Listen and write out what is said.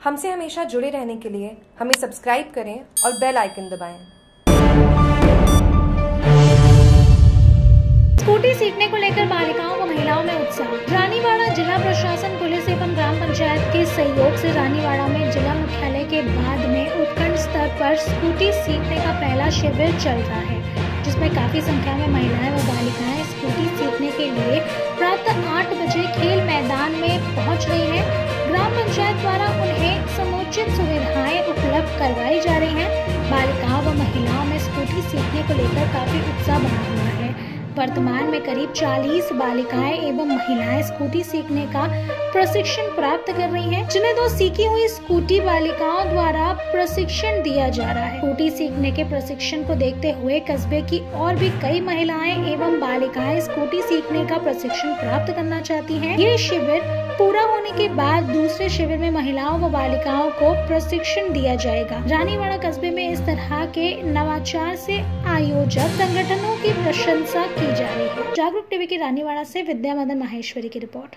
हमसे हमेशा जुड़े रहने के लिए हमें सब्सक्राइब करें और बेल आइकन दबाएँ। स्कूटी सीखने को लेकर बालिकाओं व महिलाओं में उत्साह रानीवाड़ा जिला प्रशासन, पुलिस एवं ग्राम पंचायत के सहयोग से रानीवाड़ा में जिला मुख्यालय के बाद में उत्खंड स्तर पर स्कूटी सीखने का पहला शिविर चल रहा है, जिसमें काफ़ी संख्या में महिलाएँ व बालिकाएँ स्कूटी सीखने के लिए प्रातः आठ बजे खेल मैदान में पहुँच रही हैं ग्राम पंचायत द्वारा समुचित सुविधाएँ उपलब्ध करवाई जा रही हैं। बालिकाओं व महिलाओं में स्कूटी सीखने को लेकर काफ़ी उत्साह बना हुआ है। वर्तमान में करीब 40 बालिकाएँ एवं महिलाएँ स्कूटी सीखने का प्रशिक्षण प्राप्त कर रही हैं, जिन्हें दो सीखी हुई स्कूटी बालिकाओं द्वारा प्रशिक्षण दिया जा रहा है। स्कूटी सीखने के प्रशिक्षण को देखते हुए कस्बे की और भी कई महिलाएँ एवं बालिकाएँ स्कूटी सीखने का प्रशिक्षण प्राप्त करना चाहती है। ये शिविर पूरा होने के बाद दूसरे शिविर में महिलाओं व बालिकाओं को प्रशिक्षण दिया जाएगा। रानीवाड़ा कस्बे में इस तरह के नवाचार से आयोजक संगठनों की प्रशंसा की जा रही है जागरूक टीवी की रानीवाड़ा से विद्या मदन माहेश्वरी की रिपोर्ट।